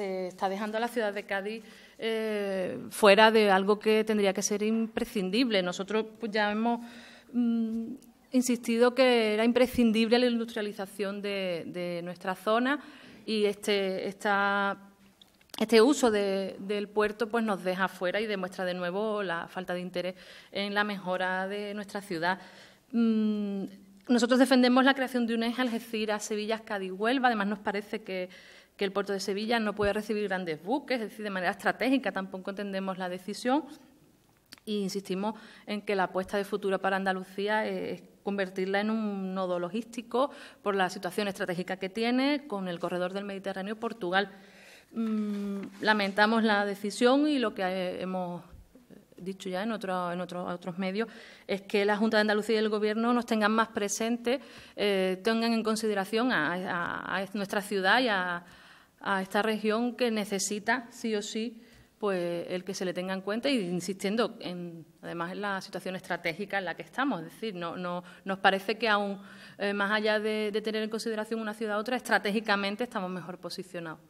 se está dejando a la ciudad de Cádiz eh, fuera de algo que tendría que ser imprescindible. Nosotros pues, ya hemos mm, insistido que era imprescindible la industrialización de, nuestra zona y este, este uso del puerto pues, nos deja fuera y demuestra de nuevo la falta de interés en la mejora de nuestra ciudad. Mm, nosotros defendemos la creación de un eje Algeciras, Sevilla, Cádiz, Huelva. Además, nos parece que, el puerto de Sevilla no puede recibir grandes buques, es decir, de manera estratégica tampoco entendemos la decisión. E insistimos en que la apuesta de futuro para Andalucía es convertirla en un nodo logístico por la situación estratégica que tiene con el corredor del Mediterráneo Portugal. Mm, lamentamos la decisión y lo que hemos dicho ya en, otro, en otros medios, es que la Junta de Andalucía y el Gobierno nos tengan más presentes, eh, tengan en consideración a, nuestra ciudad y a, esta región que necesita, sí o sí, pues el que se le tenga en cuenta y insistiendo en, además en la situación estratégica en la que estamos. Es decir, no, no nos parece que aún, eh, más allá de, de tener en consideración una ciudad u otra, estratégicamente estamos mejor posicionados.